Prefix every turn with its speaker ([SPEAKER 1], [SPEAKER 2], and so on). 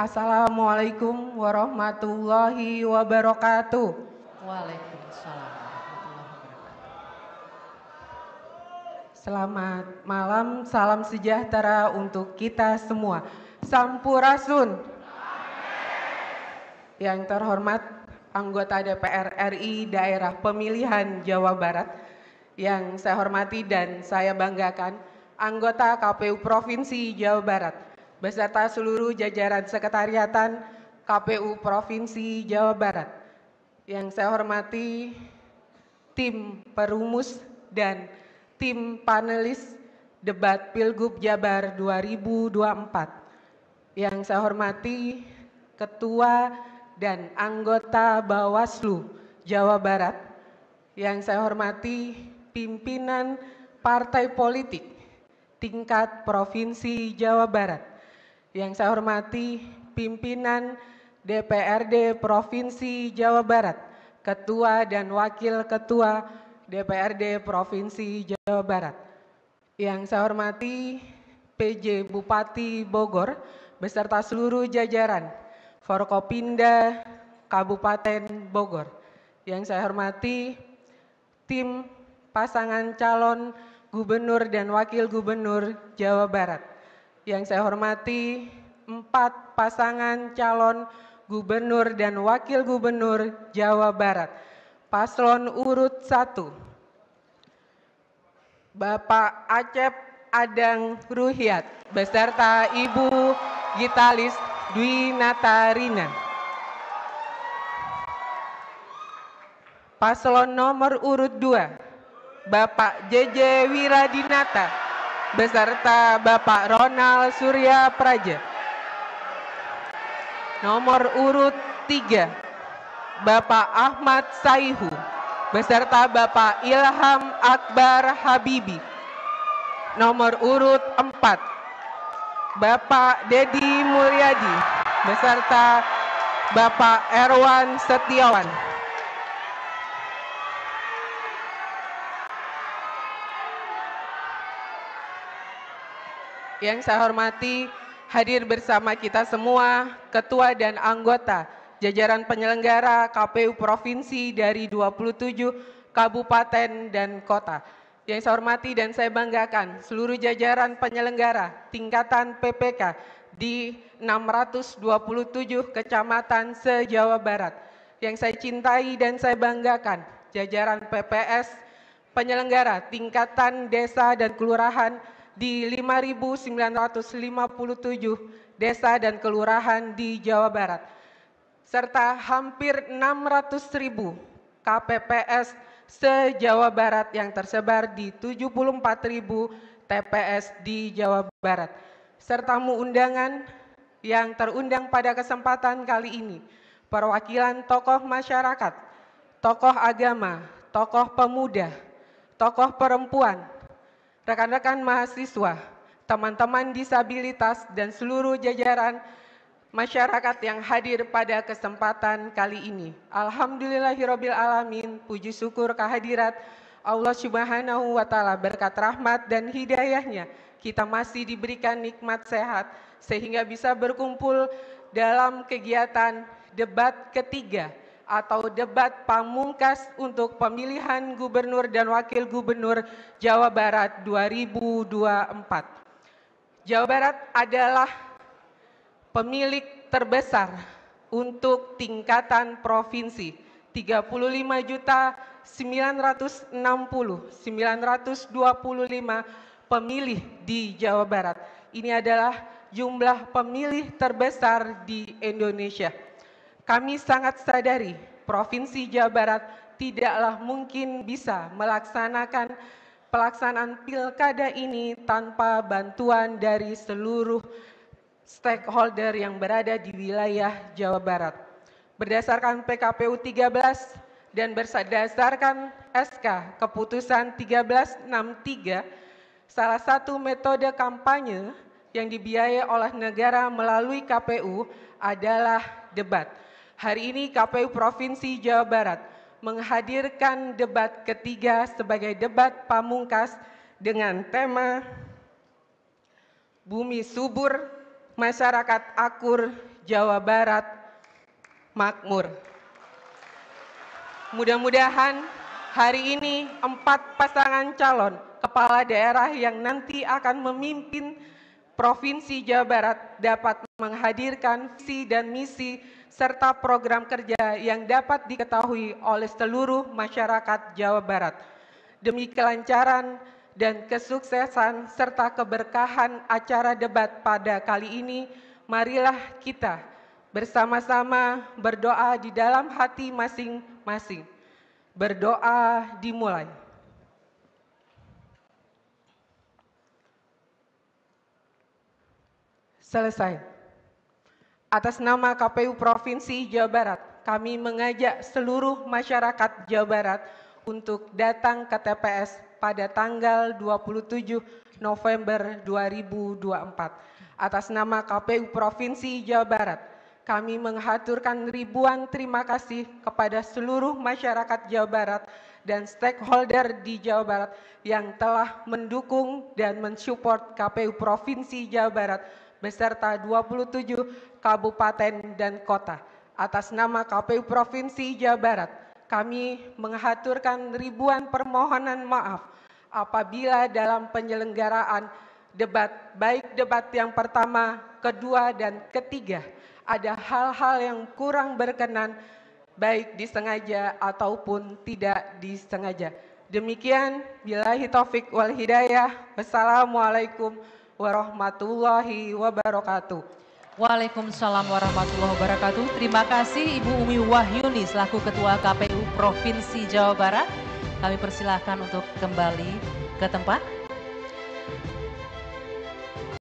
[SPEAKER 1] Assalamualaikum warahmatullahi wabarakatuh.
[SPEAKER 2] Waalaikumsalam warahmatullahi wabarakatuh.
[SPEAKER 1] Selamat malam, salam sejahtera untuk kita semua. Sampurasun. Yang terhormat anggota DPR RI Daerah Pemilihan Jawa Barat, yang saya hormati dan saya banggakan, anggota KPU Provinsi Jawa Barat, beserta seluruh jajaran sekretariatan KPU Provinsi Jawa Barat. Yang saya hormati tim perumus dan tim panelis debat Pilgub Jabar 2024. Yang saya hormati Ketua dan anggota Bawaslu Jawa Barat. Yang saya hormati pimpinan partai politik tingkat Provinsi Jawa Barat. Yang saya hormati pimpinan DPRD Provinsi Jawa Barat, Ketua dan Wakil Ketua DPRD Provinsi Jawa Barat. Yang saya hormati PJ Bupati Bogor beserta seluruh jajaran Forkopinda Kabupaten Bogor. Yang saya hormati tim pasangan calon gubernur dan wakil gubernur Jawa Barat. Yang saya hormati empat pasangan calon gubernur dan wakil gubernur Jawa Barat Paslon urut 1. Bapak Acep Adang Ruhiat beserta Ibu Gitalis Dwi Natarina. Paslon nomor urut 2. Bapak JJ Wiradinata beserta Bapak Ronald Surya Praja. Nomor urut 3 Bapak Ahmad Saihu beserta Bapak Ilham Akbar Habibi. Nomor urut 4 Bapak Dedi Mulyadi beserta Bapak Erwan Setiawan. Yang saya hormati hadir bersama kita semua, ketua dan anggota jajaran penyelenggara KPU Provinsi dari 27 kabupaten dan kota. Yang saya hormati dan saya banggakan seluruh jajaran penyelenggara tingkatan PPK di 627 kecamatan se-Jawa Barat. Yang saya cintai dan saya banggakan jajaran PPS penyelenggara tingkatan desa dan kelurahan di 5.957 desa dan kelurahan di Jawa Barat serta hampir 600 ribu KPPS se-Jawa Barat yang tersebar di 74 ribu TPS di Jawa Barat. Sertamu undangan yang terundang pada kesempatan kali ini, perwakilan tokoh masyarakat, tokoh agama, tokoh pemuda, tokoh perempuan, rekan-rekan mahasiswa, teman-teman disabilitas, dan seluruh jajaran masyarakat yang hadir pada kesempatan kali ini. Alhamdulillahirabbil alamin, puji syukur kehadirat Allah Subhanahu wa taala berkat rahmat dan hidayahnya kita masih diberikan nikmat sehat sehingga bisa berkumpul dalam kegiatan debat ketiga atau debat pamungkas untuk pemilihan gubernur dan wakil gubernur Jawa Barat 2024. Jawa Barat adalah pemilik terbesar untuk tingkatan provinsi 35 juta 960 925 pemilih di Jawa Barat. Ini adalah jumlah pemilih terbesar di Indonesia. Kami sangat sadari Provinsi Jawa Barat tidaklah mungkin bisa melaksanakan pelaksanaan pilkada ini tanpa bantuan dari seluruh stakeholder yang berada di wilayah Jawa Barat. Berdasarkan PKPU 13 dan berdasarkan SK Keputusan 1363, salah satu metode kampanye yang dibiayai oleh negara melalui KPU adalah debat. Hari ini KPU Provinsi Jawa Barat menghadirkan debat ketiga sebagai debat pamungkas dengan tema Bumi Subur masyarakat akur Jawa Barat makmur. Mudah-mudahan hari ini empat pasangan calon kepala daerah yang nanti akan memimpin Provinsi Jawa Barat dapat menghadirkan visi dan misi serta program kerja yang dapat diketahui oleh seluruh masyarakat Jawa Barat. Demi kelancaran dan kesuksesan serta keberkahan acara debat pada kali ini, marilah kita bersama-sama berdoa di dalam hati masing-masing. Berdoa dimulai. Selesai. Atas nama KPU Provinsi Jawa Barat, kami mengajak seluruh masyarakat Jawa Barat untuk datang ke TPS pada tanggal 27 November 2024. Atas nama KPU Provinsi Jawa Barat, kami menghaturkan ribuan terima kasih kepada seluruh masyarakat Jawa Barat dan stakeholder di Jawa Barat yang telah mendukung dan mensupport KPU Provinsi Jawa Barat beserta 27 kabupaten dan kota. Atas nama KPU Provinsi Jawa Barat, kami menghaturkan ribuan permohonan maaf apabila dalam penyelenggaraan debat, baik debat yang pertama, kedua, dan ketiga, ada hal-hal yang kurang berkenan, baik disengaja ataupun tidak disengaja. Demikian, bilahi taufik wal hidayah. Wassalamualaikum warahmatullahi wabarakatuh.
[SPEAKER 2] Waalaikumsalam warahmatullahi wabarakatuh. Terima kasih Ibu Umi Wahyuni selaku Ketua KPU Provinsi Jawa Barat. Kami persilahkan untuk kembali ke tempat.